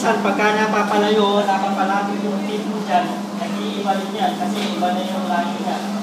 minsan pagka napapalayo, napapalapit yung tip mo dyan, nag-iiba rin yan kasi iba na yung layo niya.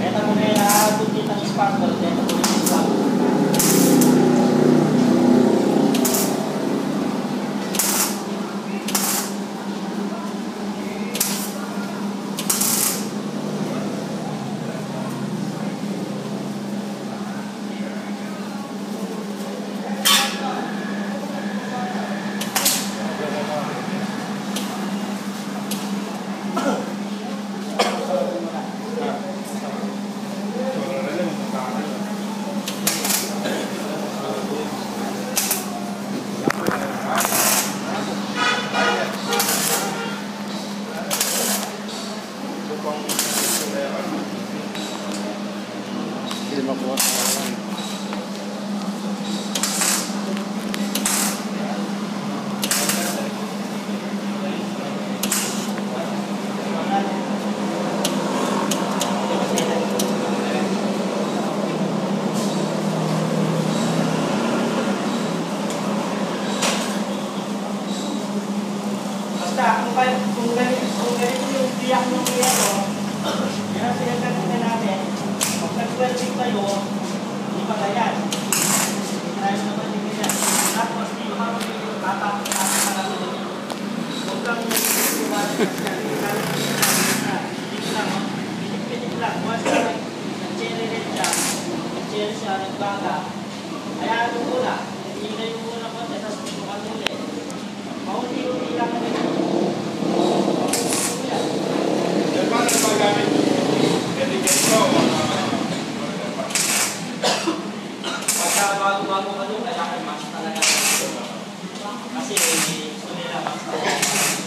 Ito mo na yung nakakabot dito ng sparkle, ito mo yung plug. Kung ganito, kung ganito yung tiyak ng kaya ko, oh. yan ang pinagtanong na namin. Pag nag-welding kayo, hindi pa ganyan. Tayo naman yung ganyan. Tapos, hindi mo kami yung tatapos na sa kalulog. Huwag kang kumalik na lang. Once na siya, nag-generate siya, nagbaga, hayaan mo muna. Hindi na yung muna ko, tapos gusto ka ulit. Maunti-unti lang na. pagka bago-bago ka doon, kailangan mas talaga. Kasi gusto nila mas talaga.